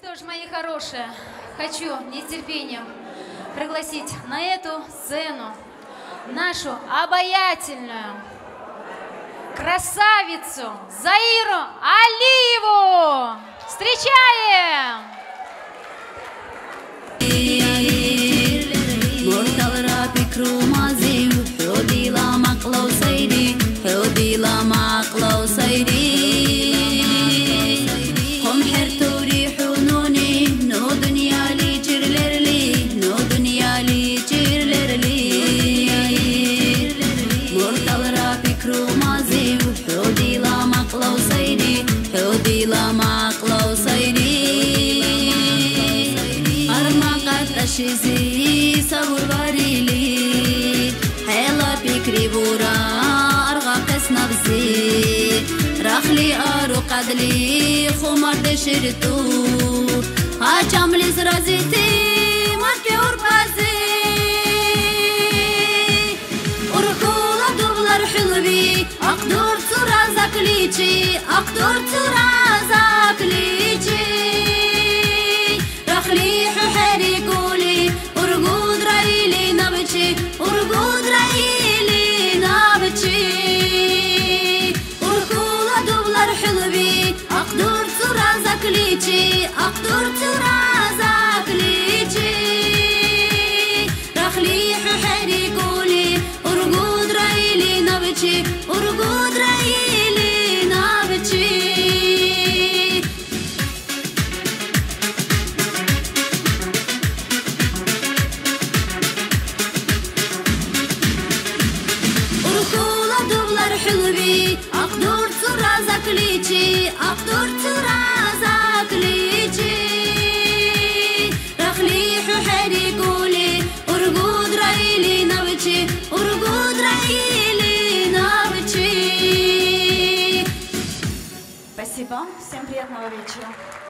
что ж, мои хорошие, хочу нетерпением пригласить на эту сцену нашу обаятельную красавицу Заиру Алиеву. Встречаем! طويلة مع عقلة وصيري أرمقت أشيزي صور باريلي حيلا بكري بورا أرغب تسنبزي رخلي أرو قدلي خمر دشرتو هاچم لز رازيتي مركي أربازي أركولا دوبلر حلبي أقدر ترازك ليتي أقدر ترازك urgu dragi любить, ах, дур, цура, закличи, ах, дур, цура, закличи. Рахли, хухери, гули, ургудра или навычи, ургудра или навычи. Спасибо, всем приятного вечера.